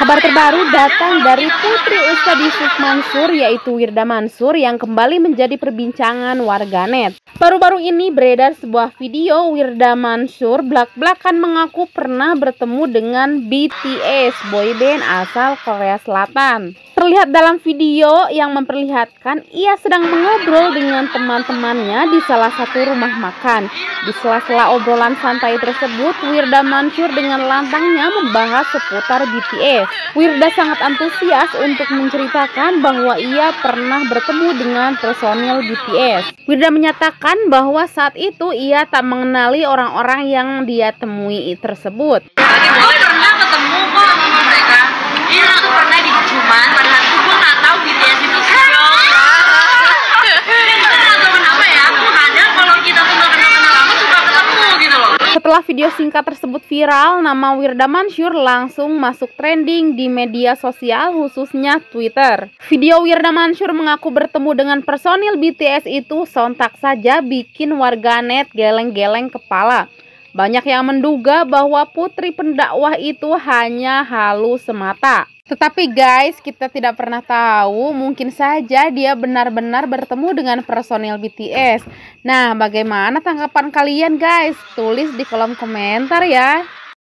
Kabar terbaru datang dari Putri Ustadz Yusuf Mansur yaitu Wirda Mansur yang kembali menjadi perbincangan warganet. Baru-baru ini beredar sebuah video Wirda Mansur belak-belakan mengaku pernah bertemu dengan BTS, boyband asal Korea Selatan. Terlihat dalam video yang memperlihatkan ia sedang mengobrol dengan teman-temannya di salah satu rumah makan. Di sela-sela obrolan santai tersebut, Wirda Mansur dengan lantangnya membahas seputar BTS. Wirda sangat antusias untuk menceritakan bahwa ia pernah bertemu dengan personil BTS. Wirda menyatakan bahwa saat itu ia tak mengenali orang-orang yang dia temui tersebut. ketemu Setelah video singkat tersebut viral, nama Wirda Mansur langsung masuk trending di media sosial khususnya Twitter. Video Wirda Mansur mengaku bertemu dengan personil BTS itu sontak saja bikin warganet geleng-geleng kepala. Banyak yang menduga bahwa putri pendakwah itu hanya halus semata. Tetapi guys, kita tidak pernah tahu, mungkin saja dia benar-benar bertemu dengan personil BTS. Nah, bagaimana tanggapan kalian guys? Tulis di kolom komentar ya.